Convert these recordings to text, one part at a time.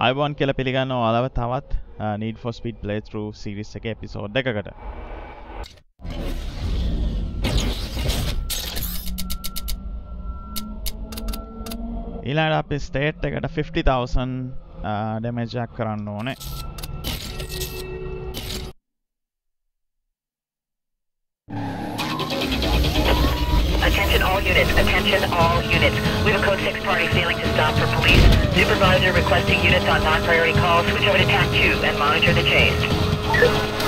අයිබන් කියල පිළිගන්න ඔයාලව තවත් නීඩ ෆෝ ස්පීඩ් ප්ලේ තරු සිරිස් එක එපිසෝඩ් එකකට ඊලාට අපි ස්ටේට් එකට 50,000 ඩැමේජක් කරන්න ඕනේ Attention all units, attention all units. We 6 party failing to stop for police. Supervisor requesting units on non-priority calls. Switch over to TAC 2 and monitor the chase.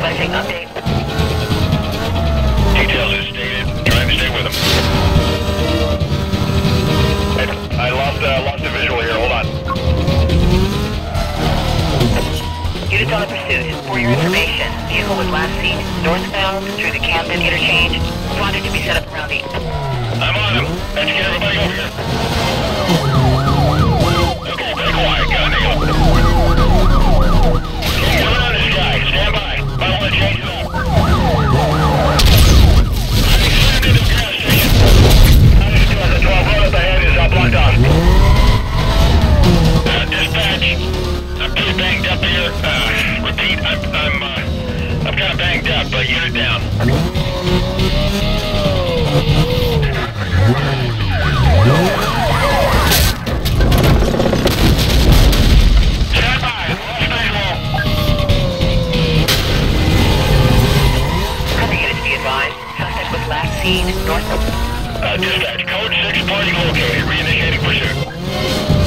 Requesting update. Details as stated. Trying to stay with him. I lost uh, lost a visual here. Hold on. Units on the pursuit. For your information, vehicle was last seen northbound through the Camden interchange. But unit down. Stand by. Lost visual. Other units be advised. Suspect was last seen north. Uh, dispatch, code 6 party located. Reinitiating pursuit.